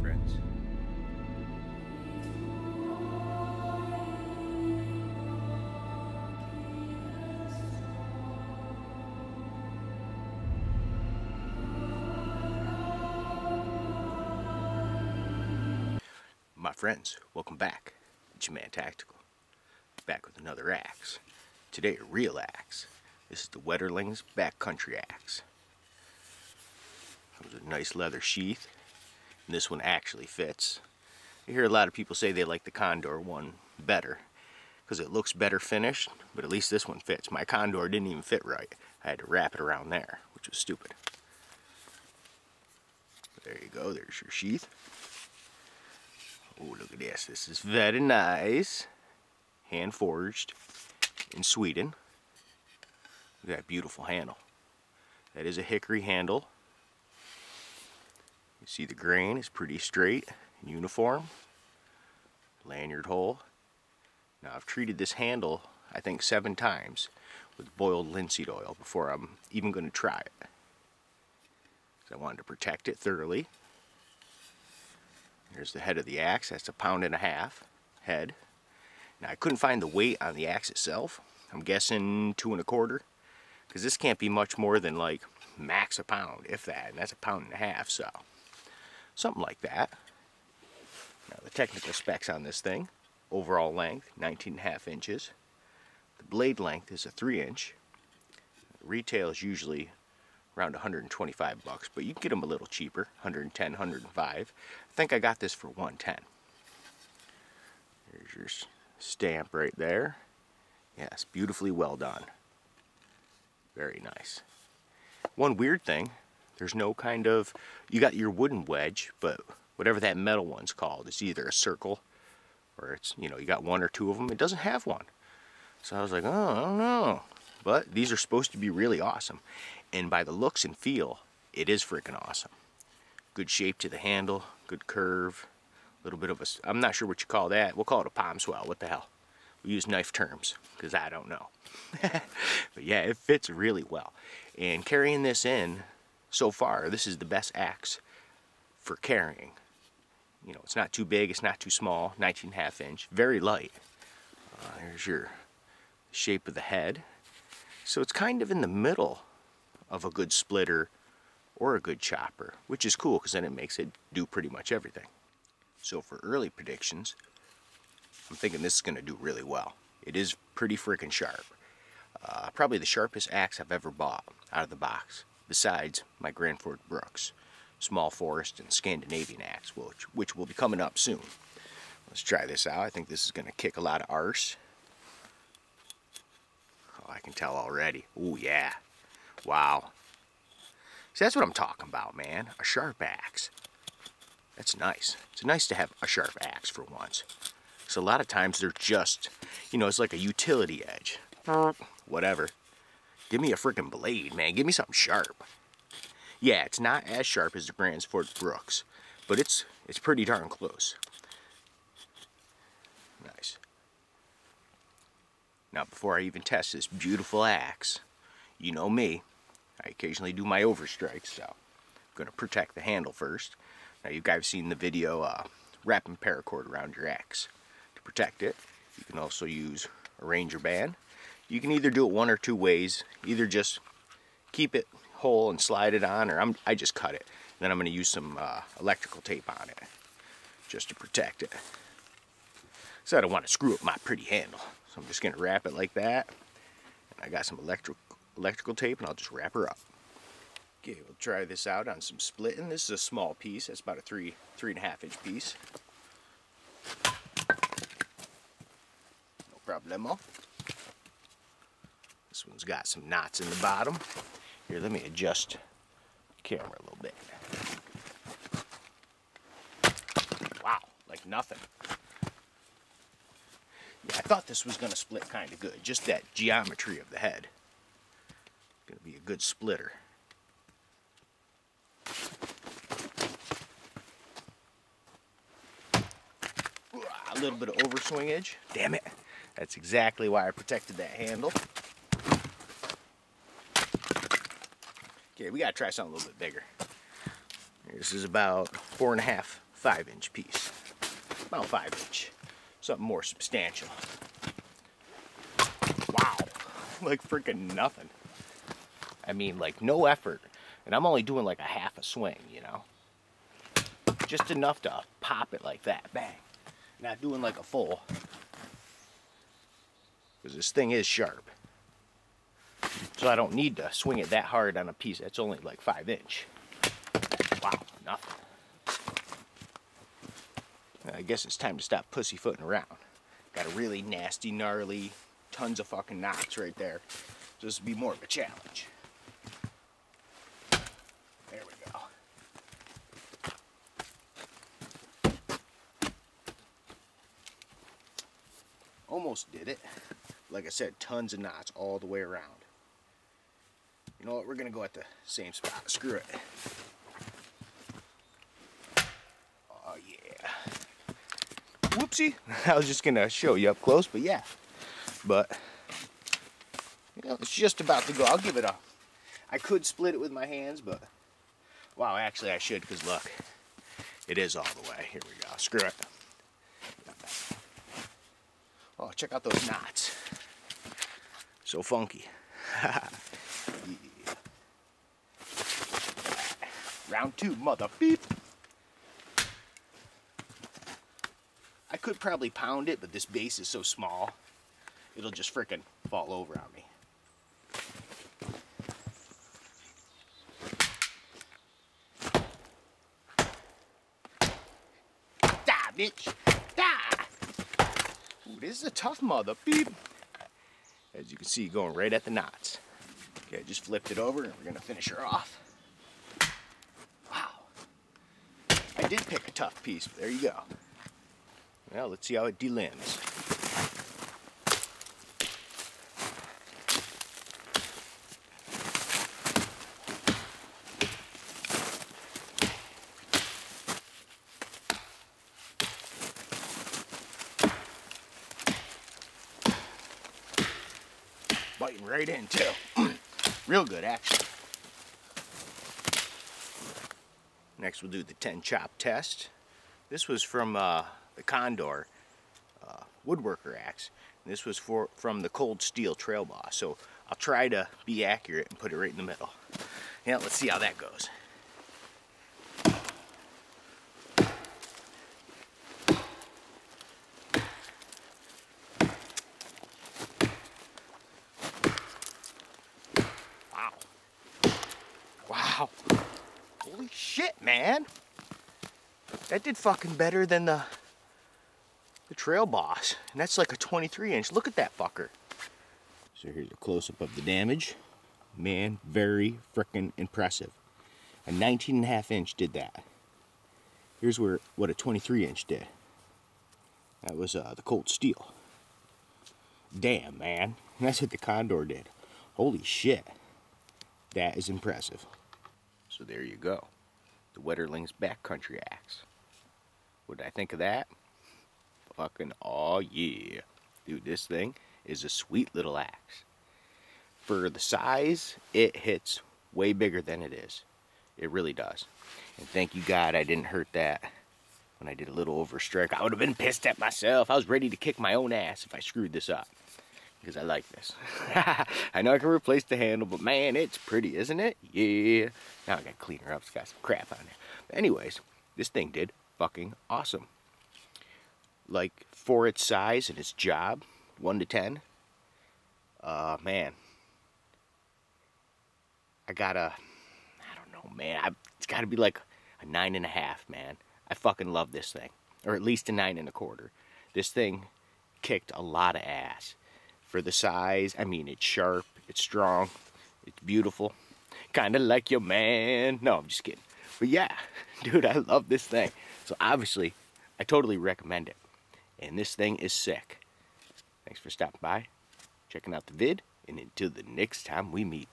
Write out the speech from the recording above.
friends. My friends, welcome back. It's your man Tactical. Back with another axe. Today a real axe. This is the Wetterlings Backcountry Axe. Comes with a nice leather sheath. And this one actually fits. I hear a lot of people say they like the Condor one better because it looks better finished, but at least this one fits. My Condor didn't even fit right. I had to wrap it around there, which was stupid. There you go, there's your sheath. Oh, look at this. This is very nice. Hand forged in Sweden. Look at that beautiful handle. That is a hickory handle. You see the grain is pretty straight and uniform. Lanyard hole. Now I've treated this handle, I think seven times with boiled linseed oil before I'm even going to try it. I wanted to protect it thoroughly. Here's the head of the axe. That's a pound and a half head. Now I couldn't find the weight on the axe itself. I'm guessing two and a quarter. Because this can't be much more than like max a pound, if that. And that's a pound and a half, so something like that. Now the technical specs on this thing. Overall length, 19 and a half inches. The blade length is a three inch. Retail is usually around 125 bucks, but you can get them a little cheaper, 110, 105. I think I got this for 110. There's your stamp right there. Yes, beautifully well done. Very nice. One weird thing, there's no kind of, you got your wooden wedge, but whatever that metal one's called, it's either a circle or it's, you know, you got one or two of them. It doesn't have one. So I was like, oh, I don't know. But these are supposed to be really awesome. And by the looks and feel, it is freaking awesome. Good shape to the handle, good curve, a little bit of a, I'm not sure what you call that. We'll call it a palm swell, what the hell. We use knife terms, because I don't know. but yeah, it fits really well. And carrying this in, so far, this is the best axe for carrying. You know, it's not too big, it's not too small, 19 half inch, very light. Uh, here's your shape of the head. So it's kind of in the middle of a good splitter or a good chopper, which is cool because then it makes it do pretty much everything. So for early predictions, I'm thinking this is going to do really well. It is pretty freaking sharp. Uh, probably the sharpest axe I've ever bought out of the box, besides my Gransfors Bruks small forest and Scandinavian axe, which, which will be coming up soon. Let's try this out. I think this is going to kick a lot of arse. Oh, I can tell already. Oh, yeah. Wow. See, that's what I'm talking about, man. A sharp axe. That's nice. It's nice to have a sharp axe for once. So a lot of times they're just, you know, it's like a utility edge. Whatever. Give me a freaking blade, man. Give me something sharp. Yeah, it's not as sharp as the Gransfors Bruks, but it's it's pretty darn close. Nice. Now, before I even test this beautiful axe, you know me, I occasionally do my overstrikes, so I'm going to protect the handle first. Now, you guys have seen the video uh, wrapping paracord around your axe to protect it. You can also use a Ranger band. You can either do it one or two ways. Either just keep it whole and slide it on, or I'm, I just cut it. Then I'm going to use some uh, electrical tape on it just to protect it. So I don't want to screw up my pretty handle. So I'm just going to wrap it like that. And I got some electric, electrical tape and I'll just wrap her up. Okay, we'll try this out on some splitting. This is a small piece. That's about a three, three and a half inch piece. No problemo. This one's got some knots in the bottom. Here, let me adjust the camera a little bit. Wow, like nothing. Yeah, I thought this was going to split kind of good. Just that geometry of the head. Going to be a good splitter. A little bit of overswing edge. Damn it. That's exactly why I protected that handle. Okay, we gotta try something a little bit bigger. This is about four and a half five inch piece. About five inch. Something more substantial. Wow. Like freaking nothing. I mean, like no effort. And I'm only doing like a half a swing, you know? Just enough to pop it like that. Bang. Not doing like a full. Because this thing is sharp. So I don't need to swing it that hard on a piece that's only like five inch. Wow, nothing. I guess it's time to stop pussyfooting around. Got a really nasty, gnarly, tons of fucking knots right there. So this will be more of a challenge. There we go. Almost did it. Like I said, tons of knots all the way around. You know what, we're gonna go at the same spot. Screw it. Oh yeah. Whoopsie. I was just gonna show you up close, but yeah. But, you know, it's just about to go. I'll give it a, I could split it with my hands, but, wow, actually I should, because look, it is all the way. Here we go. Screw it. Oh, check out those knots. So funky. yeah. Round two, mother beep. I could probably pound it, but this base is so small, it'll just frickin' fall over on me. Die, bitch! Die! Ooh, this is a tough mother beep. As you can see, going right at the knots. Okay, just flipped it over and we're gonna finish her off. Wow. I did pick a tough piece, there you go. Well, let's see how it delimbs. Biting right in too. Real good actually. Next we'll do the 10 chop test. This was from uh, the Condor uh, woodworker axe. This was for from the Cold Steel Trail Boss. So I'll try to be accurate and put it right in the middle. Yeah, let's see how that goes. Wow. Wow. Shit, man. That did fucking better than the the Trail Boss. And that's like a 23 inch. Look at that fucker. So here's a close up of the damage. Man, very freaking impressive. A 19 and a half inch did that. Here's where what a 23 inch did. That was uh, the Cold Steel. Damn, man. And that's what the Condor did. Holy shit. That is impressive. So there you go. The Wetterlings Backcountry Axe. What did I think of that? Fucking oh yeah. Dude, this thing is a sweet little axe. For the size, it hits way bigger than it is. It really does. And thank you God I didn't hurt that when I did a little overstrike. I would have been pissed at myself. I was ready to kick my own ass if I screwed this up. Because I like this. I know I can replace the handle, but man, it's pretty, isn't it? Yeah. Now I gotta clean her up. It's got some crap on it. But anyways, this thing did fucking awesome. Like, for its size and its job, 1 to 10, uh, man, I gotta, I don't know, man, I, it's gotta be like a nine and a half, man. I fucking love this thing, or at least a nine and a quarter. This thing kicked a lot of ass. For the size, I mean, it's sharp, it's strong, it's beautiful. Kind of like your man. No, I'm just kidding. But yeah, dude, I love this thing. So obviously, I totally recommend it. And this thing is sick. Thanks for stopping by, checking out the vid, and until the next time we meet.